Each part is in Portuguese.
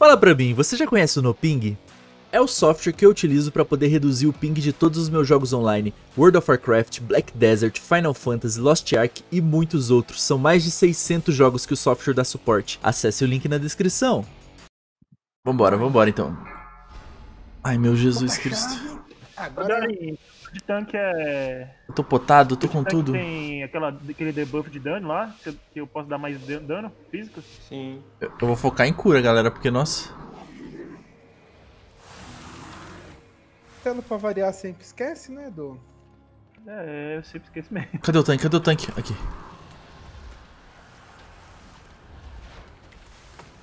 Fala pra mim, você já conhece o NoPing? É o software que eu utilizo para poder reduzir o ping de todos os meus jogos online, World of Warcraft, Black Desert, Final Fantasy, Lost Ark e muitos outros. São mais de 600 jogos que o software dá suporte. Acesse o link na descrição. Vambora, vambora então. Ai meu Jesus Cristo. Agora de tanque é. Eu tô potado, tô com tudo. Tem aquela, aquele debuff de dano lá, que eu- posso dar mais dan- dano físico. Sim. Eu eu vou focar em cura, galera, porque nossa. Telo pra variar sempre esquece, né, do É, eu sempre esqueço mesmo. Cadê o tanque? Cadê o tanque? Aqui.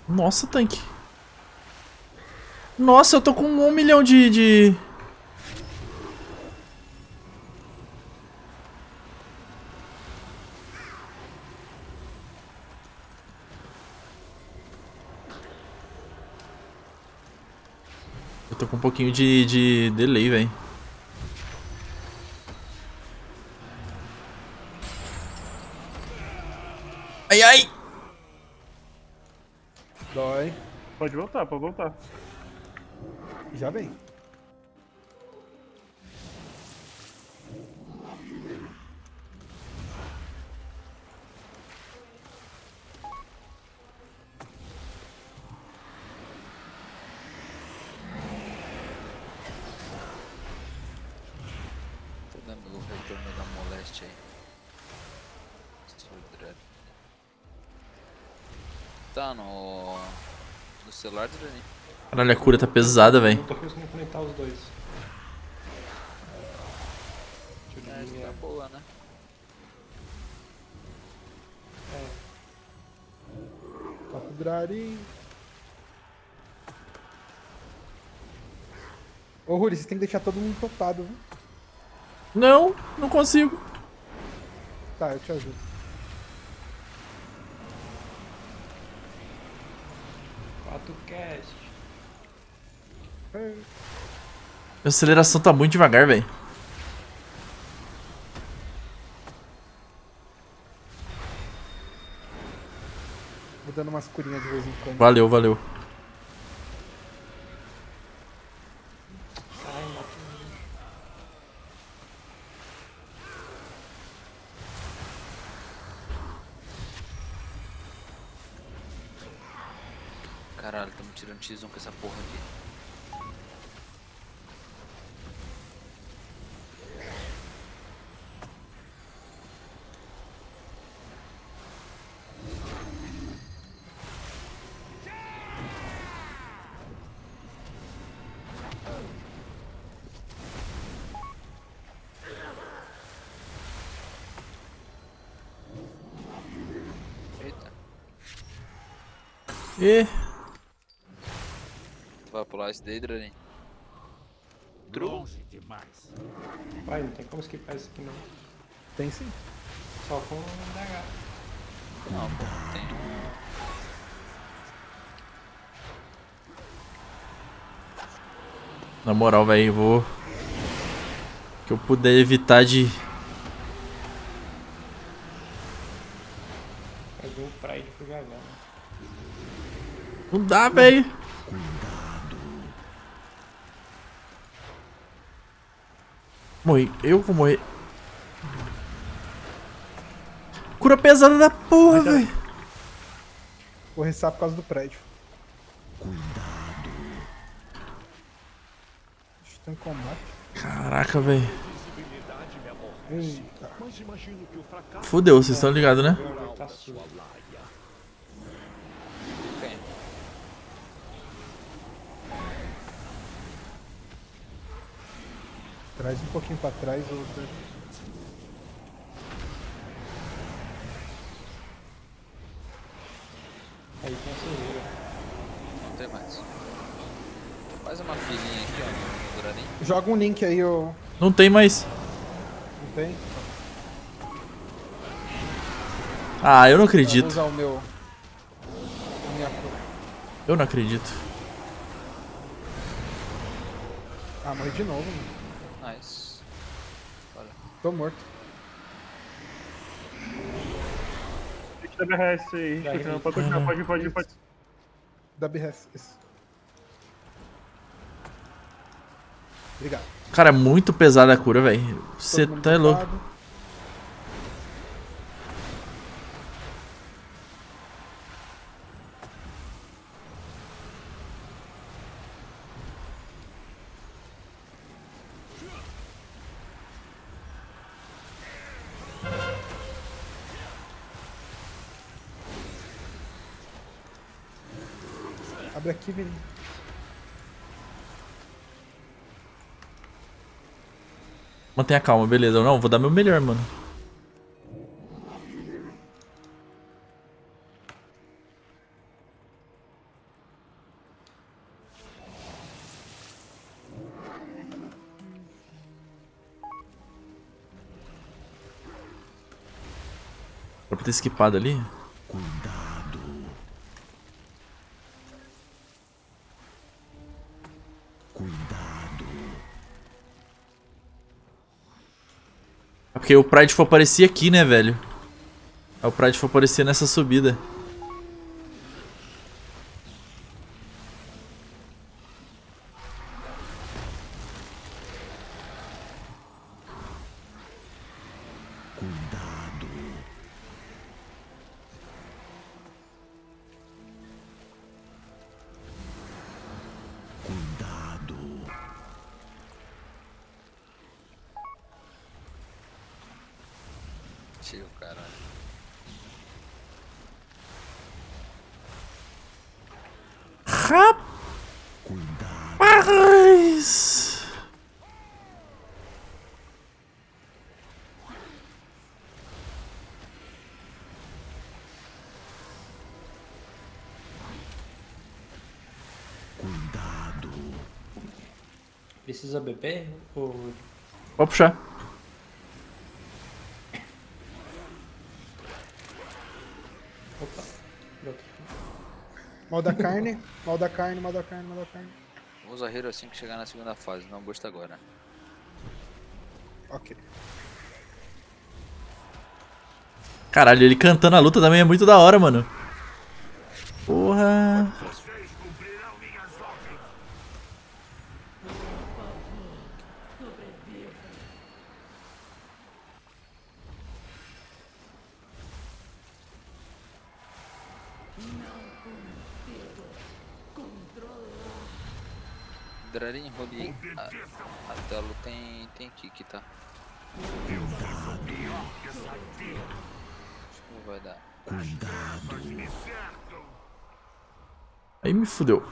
Nossa, tanque. Nossa, eu tô com um milhão de... de... pouquinho de, de delay, velho. Ai, ai! Dói. Pode voltar, pode voltar. Já vem. Tá no. no celular do Dani. Caralho, a cura tá pesada, velho. Não tô conseguindo conectar os dois. Deixa eu É, desligar. tá boa, né? Papo Drari. Ô, Ruri, você tem que deixar todo mundo topado, viu? Não, não consigo. Tá, eu te ajudo. Cast. Minha aceleração tá muito devagar, velho. Vou dando umas curinhas de vez em quando. Valeu, valeu. Ai, mata X1 com essa porra aqui. E vai pular esse daí, Drani? Vai, não tem como esquipar isso aqui não. Tem sim. Só com um DH. Não, pô, tem. na moral, velho, eu vou que eu puder evitar de Fazer um Pride pro Gaga. né? Não dá, velho. Morri. Eu vou morrer. Cura pesada da porra, velho. Vou restar por causa do prédio. Estou em combate. Caraca, velho. Fudeu, vocês estão ligados, né? Tá surdo. Quem? Traz um pouquinho pra trás, outra. Aí tem a sujeira. Não tem mais. Faz uma filinha aqui, ó, no Drani. Joga um link aí, ô. Não tem mais. Não tem? Ah, eu não Vou acredito. usar o meu. a Minha cor. Eu não acredito. Ah, morri de novo. mano. Tô morto. Tem que dar BRS aí, gente. Não pode continuar, pode, pode, pode. Dá BRS, isso. Obrigado. Cara, é muito pesada a cura, velho. Você tá é louco. Aqui, Vini. Mantenha calma, beleza. Não, vou dar meu melhor, mano. Era pra ter esquipado ali? Porque o Pride for aparecer aqui, né, velho? É o Pride for aparecer nessa subida. Tio, caralho. Rapaz! Precisa beber? Ou... Pode puxar. Mal da carne, mal da carne, mal da carne, mal da carne. Usa Hero assim que chegar na segunda fase, não gosto agora. Ok. Caralho, ele cantando a luta também é muito da hora, mano. Porra. Kick, tá? Acho que não vai dar. Aí me fudeu.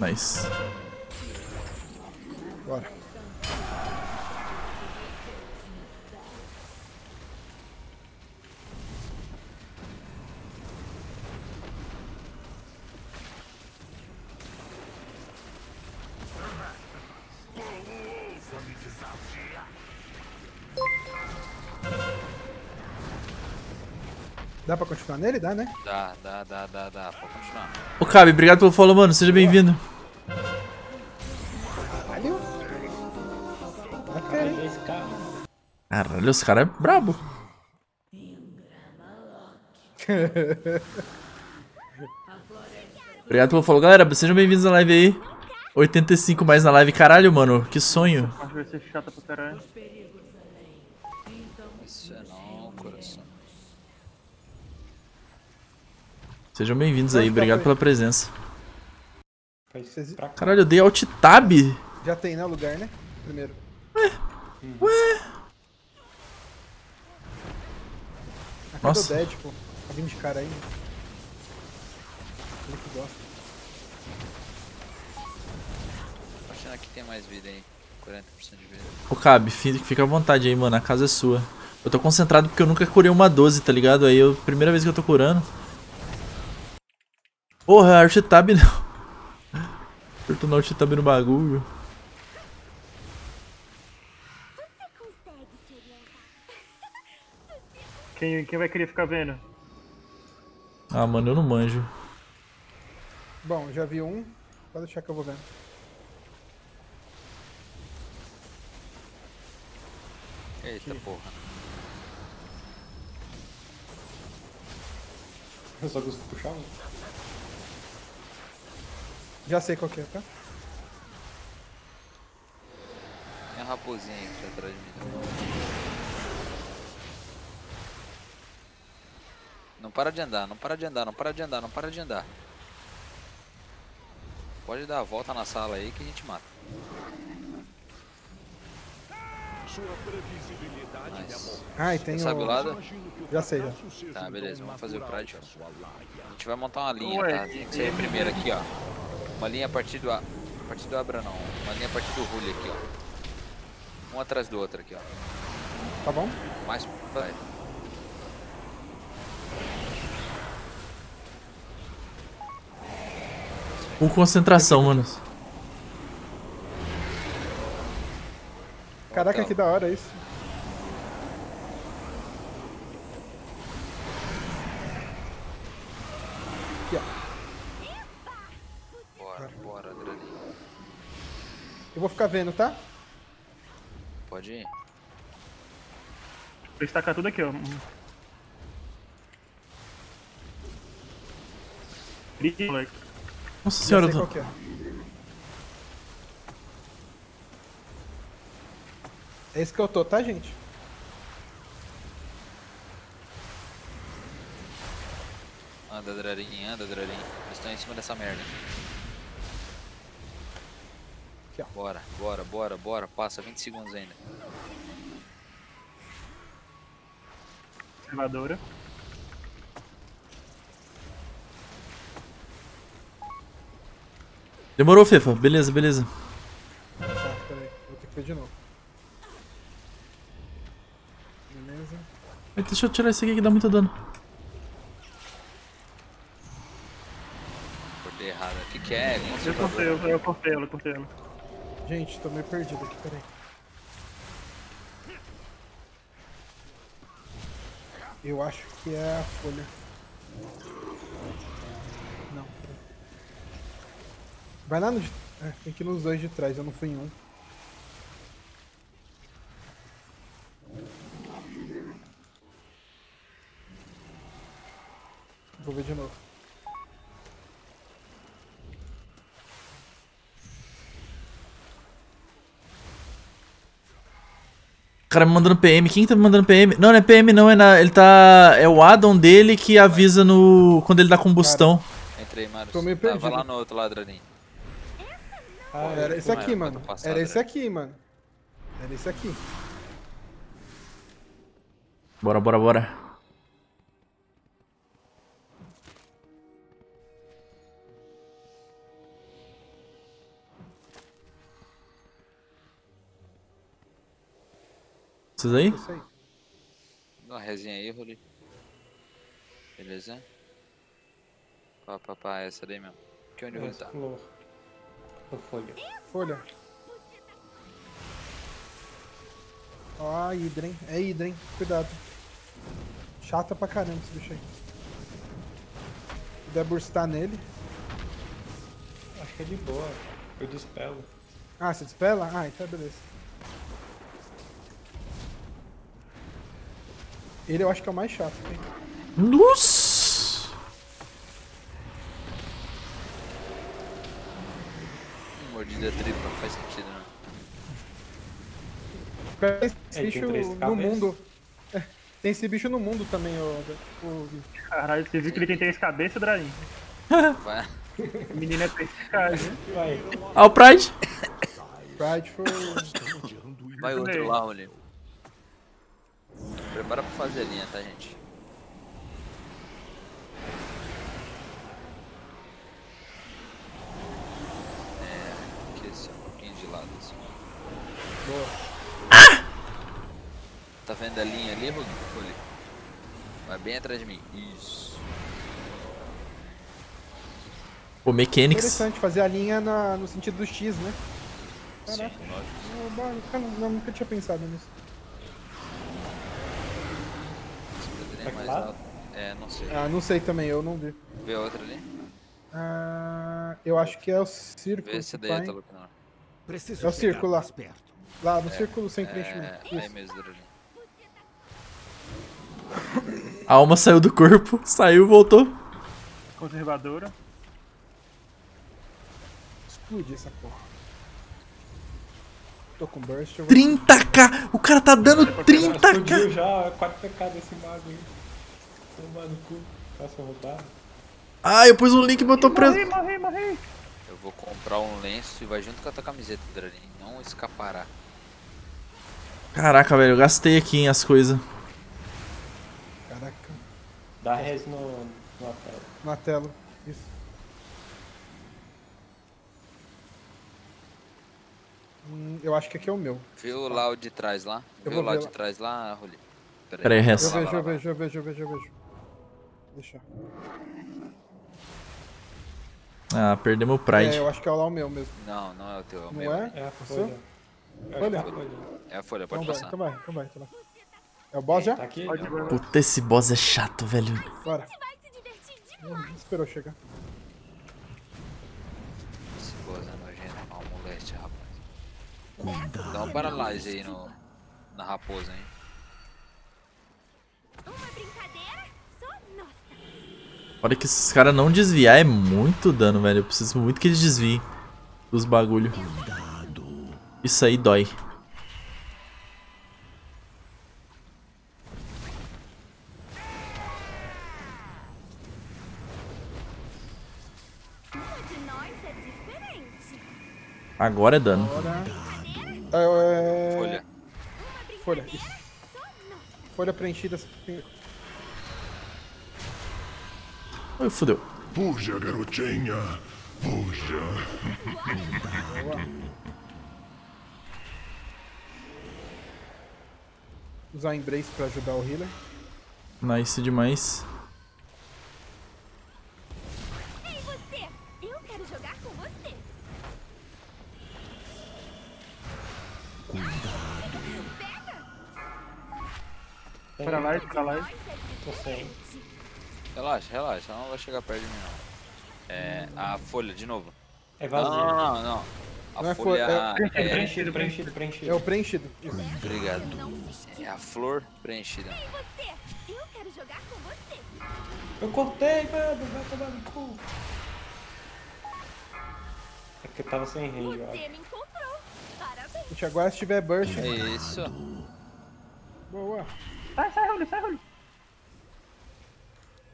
Nice. Bora. Dá pra continuar nele? Dá, né? Dá, dá, dá, dá, dá. Pode continuar. Ô, Cabe, obrigado pelo follow, mano. Seja bem-vindo. Caralho. Ok. Esse cara. Caralho, os caras é brabo. Obrigado pelo follow. Galera, sejam bem-vindos na live aí. 85 mais na live. Caralho, mano, que sonho. Acho que vai ser chata pra caralho. Isso é não, coração. Sejam bem-vindos aí. Obrigado pela presença. Caralho, eu dei alt tab. Já tem, né, o lugar, né? Primeiro. Ué. Aqui Nossa. é do Deadpool. Tá vindo de cara aí. Ele que gosta. Tô achando que tem mais vida aí. 40% de vida. Ô, Cabe, fi- fica à vontade aí, mano. A casa é sua. Eu tô concentrado porque eu nunca curei uma 12, tá ligado? Aí eu, primeira vez que eu tô curando. Porra, alt tab não. Apertou alt tab no bagulho. Quem, quem vai querer ficar vendo? Ah, mano, eu não manjo. Bom, já vi um. Pode deixar que eu vou vendo. Eita porra. Eu só consigo puxar um. Já sei qual que é, tá? raposinha aí que tá atrás de mim. Não para de andar, não para de andar, não para de andar, não para de andar. Pode dar a volta na sala aí que a gente mata. Nice. Ai, tem Sabe o o... lado? Já sei, já. Tá, beleza, vamos fazer o Pride. A gente vai montar uma linha, Ué, tá? Tem que ser primeiro aqui, ó. Uma linha a partir do A. A partir do Abra não. Uma linha a partir do Rulli aqui, ó. Um atrás do outro aqui, ó. Tá bom? Mais. Vai. Com concentração, mano. Caraca, que da hora isso. Aqui, ó. Bora, bora, Draninho. Eu vou ficar vendo, tá? Pode ir. Vou estacar tudo aqui, ó. Nossa senhora, eu tô... é. É esse que eu tô, tá, gente? Anda, Drarinho, anda, Drarinho. Eles estão em cima dessa merda. Aqui, ó. Bora, bora, bora, bora. Passa 20 segundos ainda. Observadora. Demorou, Fefa. Beleza, beleza. Tá, peraí. Vou ter que ver de novo. Beleza. Deixa eu tirar esse aqui que dá muito dano. Cortei errado. O que, que é? Eu cortei, eu, eu cortei ela, eu cortei ela. Gente, tô meio perdido aqui, peraí. Eu acho que é a folha. Não. Vai lá no. É, tem que ir nos dois de trás, eu não fui em um. Vou ver de novo. O cara me mandando PM. Quem tá me mandando PM? Não, não é PM, não. É, na... ele tá... é o addon dele que avisa no... quando ele dá combustão. Entrei, Marius. Tô meio Tá, vai perdido. lá no outro lado, Draninho. Ah, era esse aqui, é, mano. Era esse aqui, mano. Era esse aqui. Bora, bora, bora. Vocês aí? Isso aí. Dá uma resinha aí, Ruli. Beleza? Pá, pá, pá, essa daí mesmo. Que onde o Ruli Essa tá? flor. Ou folha. Folha. Ó, a Hydra, hein? É Hydra, hein? Cuidado. Chata pra caramba esse bicho aí. Se puder burstar nele. Acho que é de boa. Eu dispelo. Ah, você dispela? Ah, então é beleza. Ele eu acho que é o mais chato. hein? Nossa! Mordida tripla, não faz sentido, né? Esse tem bicho três no cabeças. mundo. É, tem esse bicho no mundo também, o. o... Caralho, você viu que ele tem três cabeças, Drain? Vai. O menino é 3K, né? Vai. Ah, o Pride. Pride foi. Vai outro lá, Ruli. Prepara pra fazer a linha, tá, gente? É, aqui assim, um pouquinho de lado assim. Boa. Tá vendo a linha ali? Ruli? Vai bem atrás de mim. Isso. Pô, Mechanics. Interessante fazer a linha na- no sentido do X, né? Sim, Caraca. lógico. Eu, cara, não, nunca tinha pensado nisso. Esse poderia Tá mais claro? alto. É, não sei. Ah, não sei também, eu não vi. Vê outra ali? Ah, eu acho que é o círculo. Vê esse que daí, tá, não. Preciso É o círculo lá. perto. Lá no círculo sem preenchimento. É, aí Isso. mesmo, ali. A alma saiu do corpo, saiu e voltou. Conservadora. Explode essa porra. Tô com burst. Eu vou... 30k! O cara tá dando Explodiu 30k! já 4pk desse mago aí. Tomar no cu. Ah, eu pus um link e botou preso. Morri, morri, morri. Eu vou comprar um lenço e vai junto com a tua camiseta, Dranin. Não escapará. Caraca, velho, eu gastei aqui hein, as coisas. Caraca. Dá res no, no tela. Na tela. Isso. Hum, eu acho que aqui é o meu. Viu lá o de trás lá? Eu Viu lá ver de trás lá, Ruli? Pera aí, Eu vejo, eu vejo, eu vejo, eu vejo, eu vejo. Deixa. Ah, perdemos o É, Pride. eu acho que é lá o meu mesmo. Não, não é o teu, é o Não meu. é? É a folha. É Folha? a folha. É a folha, Então pode vai, passar. então vai, então vai, então vai. É o boss já? Tá aqui? Pode. Puta, esse boss é chato, velho. Bora. Hum, esperou chegar. Esse boss é nojento, ó, moleste, rapaz. Dá um paralyse aí no, na raposa, hein? Uma brincadeira. Olha que esses caras não desviar é muito dano, velho. Eu preciso muito que eles desviem dos bagulho. Isso aí dói. Uma de nós é diferente. Agora é dano. Bora. É, é... Folha. Folha, isso. Folha preenchida. Ai, fudeu. Puxa, garotinha. Puxa. Usar Embrace pra ajudar o healer. Nice demais. Ei, você! Eu quero jogar com você. Pra lá, pra lá. Tô sem. Relaxa, relaxa, não vai chegar perto de mim não. É, a folha, de novo. É Não, vazio. não, não, não. A Não é folha folha, é, Preenchido, preenchido, É preenchido. o preenchido. Obrigado. É a flor preenchida. Ei, você! Eu quero jogar com você. Eu cortei, mano. Vai tomar no cu. É que eu tava sem range, eu acho. Você me encontrou. Parabéns. Gente, agora se tiver burst. É isso. Boa. Sai, sai, Ruli, sai, Ruli.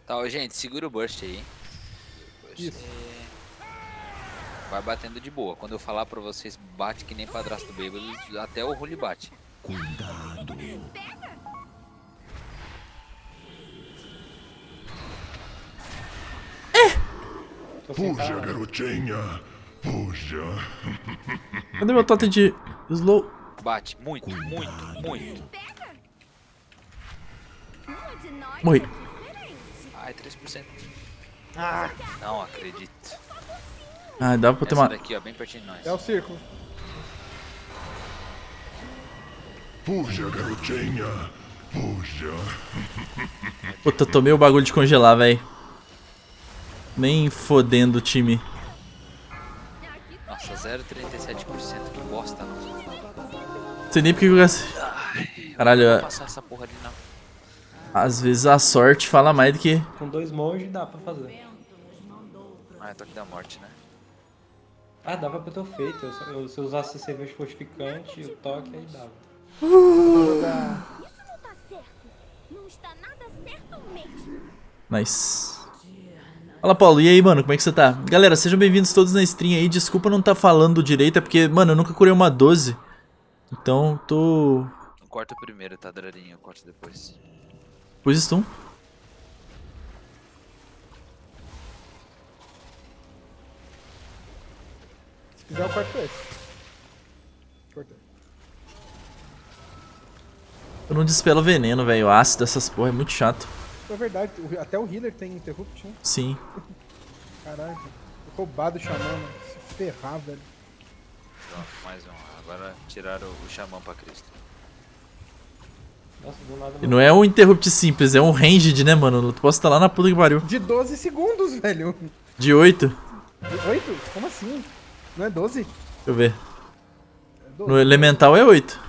Tá, gente, segura o burst aí. Isso. Vai batendo de boa. Quando eu falar pra vocês, bate que nem padrasto bêbado, até o Ruli bate. Puxa, cara. garotinha. Puxa. Cadê meu totem de slow? Bate, muito, muito, muito. Morri. Ai, 3%. Ah, não acredito. Ah, dá pra ter uma... daqui, ó, bem pertinho de nós. É o círculo. Puxa, garotinha. Puxa. Puta, tomei o bagulho de congelar, velho. Nem fodendo o time. Nossa, 0,37%. Que bosta, não. Vou Não sei nem porque eu gastei. Caralho, é- passar essa porra ali, não. Às vezes a sorte fala mais do que... Com dois monges dá pra fazer. Ah, é toque da morte, né? Ah, dava pra ter feito. Eu, eu, se eu usasse cerveja fortificante e o toque, aí dava. Isso não tá certo. Não está nada certo mesmo. Nice. Fala, Paulo. E aí, mano? Como é que você tá? Galera, sejam bem-vindos todos na stream aí. Desculpa não tá falando direito, é porque, mano, eu nunca curei uma 12. Então, tô... Não corta primeiro, tá, Drarinho? Corta depois. Pus stun. Se quiser, eu corto esse. Cortei. Eu não dispelo veneno, velho. O ácido dessas porra é muito chato. É verdade, até o healer tem interrupt, né? Sim. Caralho. Roubado o xamã, mano. Se ferrar, velho. Pronto, mais um. Agora tiraram o xamã pra Cristo. Nossa, do nada. E não é um interrupt simples, é um ranged, né, mano? Tu posso estar lá na puta que pariu. De 12 segundos, velho. De 8. De 8? Como assim? Não é 12? Deixa eu ver. É 12. No elemental é 8.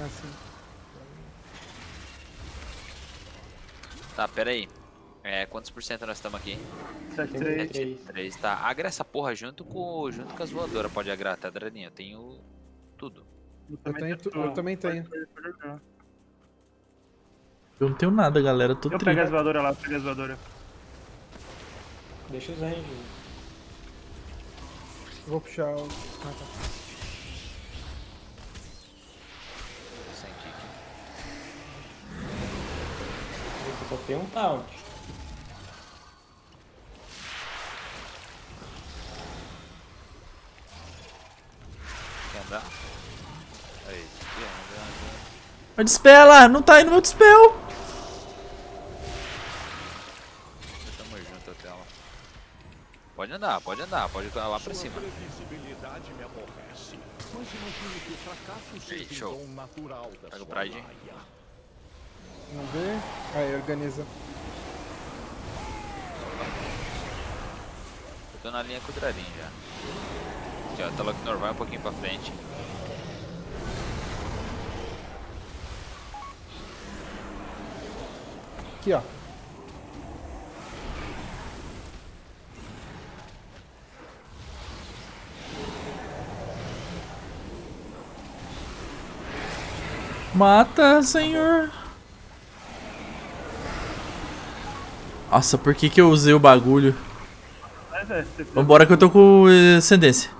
Ah, sim. Tá, pera aí. É, quantos por cento nós estamos aqui? 7, Tem 3. três. 3, tá. Agra essa porra junto com, junto com as voadoras. Pode agrar, tá, Draninho? Eu tenho tudo. Eu, tenho, tu- eu também tenho. Eu não tenho nada, galera. Tô Eu triste. pego as voadoras lá, pego as voadoras. Deixa os range. Vou puxar o. Ah, tá. Só tenho um taunt. Quer andar? Aí, quer andar, andar. Mas dispela! Não tá indo meu dispel! Tamo junto até lá. Pode andar, pode andar, pode ir lá pra cima. Show. Pega o Pride. Vamos ver. Aí, organiza. Eu tô na linha com o Drarin já. Aqui, ó, Telocnor, vai um pouquinho pra frente. Aqui, ó. Mata, senhor. Nossa, por que que eu usei o bagulho? Vambora que eu tô com eh, ascendência.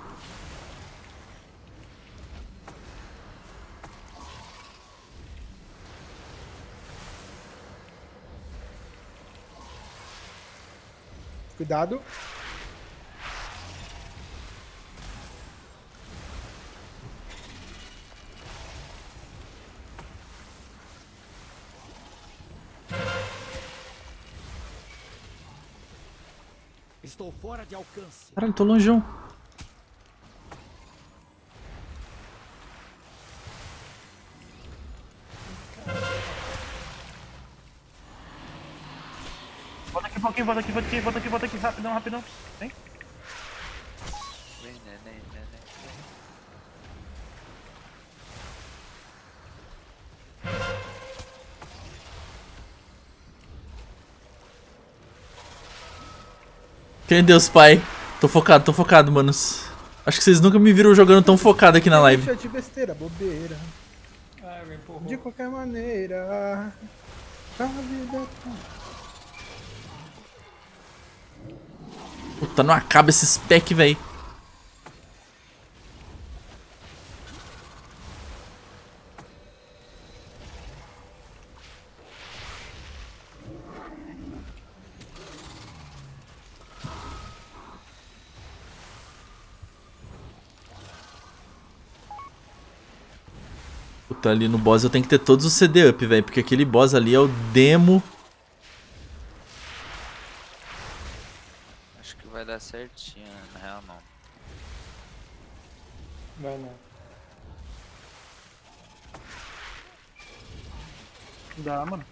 Cuidado. Estou fora de alcance. Caralho, tô longeão. Volta aqui um pouquinho, volta aqui, volta aqui, volta aqui, volta aqui, rapidão, rapidão. Vem. Vem, É Deus, pai? Tô focado, tô focado, manos. Acho que vocês nunca me viram jogando tão focado aqui na live. Deixa de besteira, bobeira. Ah, me empurrou. De qualquer maneira. A vida é Puta, não acaba esse spec, véi. Puta, ali no boss eu tenho que ter todos os CD up, velho. Porque aquele boss ali é o demo. Acho que vai dar certinho, na real não. Vai não. Dá, mano.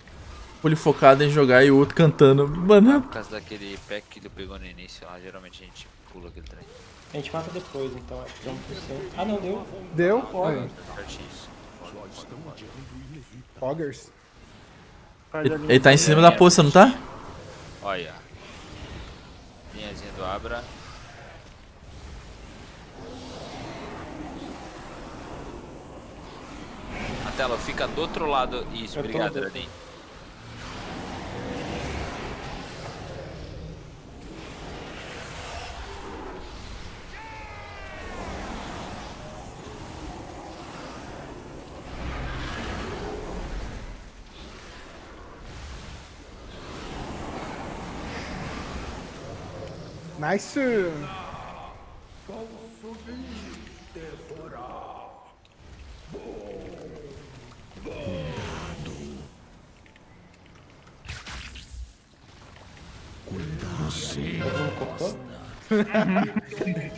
Ele focado em jogar e o outro cantando. Mano, Por causa daquele pack que ele pegou no início lá, geralmente a gente pula aquele trem. A gente mata depois, então acho que vamos pro centro. Ah não, deu. Deu? Certinho. Poggers. Faz ele, ele tá em cima da poça, não tá? Olha. Linhazinha do Abra. A tela fica do outro lado. Isso, Eu tô obrigado, do- Nice.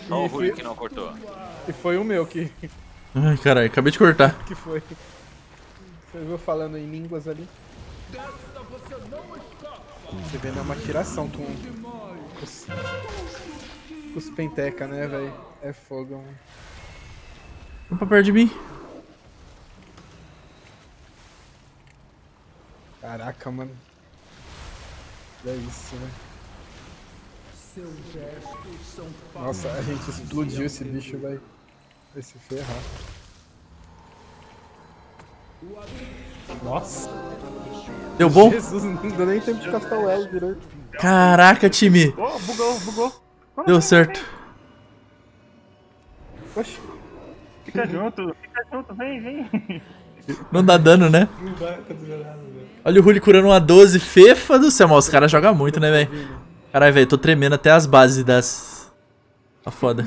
Só o Rui que não cortou. E foi o meu que, Ai, caralho, acabei de cortar. que foi. Você viu falando em línguas ali? Você vê, né? Uma tiração com os, os penteca, né, velho? É fogo, mano. Vem pra perto de mim. Caraca, mano. Olha isso, velho. Nossa, a gente explodiu esse bicho, velho. Vai se ferrar. Nossa. Deu bom? Jesus, não deu nem tempo de castar o elo direito. Caraca, time. Oh, bugou, bugou. Deu certo. Oxi. Fica junto, fica junto, vem, vem. Não dá dano, né? Não nada. Olha o Hulk curando uma 12. Fefa do céu, mas os caras jogam muito, né, velho? Caralho, velho, tô tremendo até as bases das. Tá foda.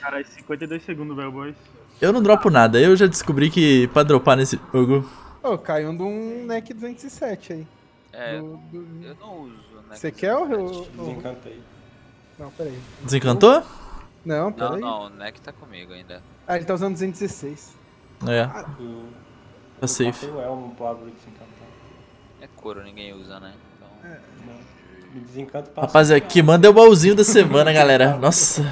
Caralho, 52 segundos, velho, boys. Eu não dropo nada. Eu já descobri que pra dropar nesse jogo. Ô, caiu de um NEC 207 aí. É, Do- do- eu não uso, né? Você quer o. o- o- Desencantei. Não, peraí. Desencantou? Não, Não, peraí. não, o Neck tá comigo ainda. Ah, ele tá usando 216. É, Eu, tá safe. passei o Elmo pro do desencantar. É couro, ninguém usa, né? Então, Não. Me desencanto. Rapaziada, que manda é o baúzinho da semana, galera. Nossa.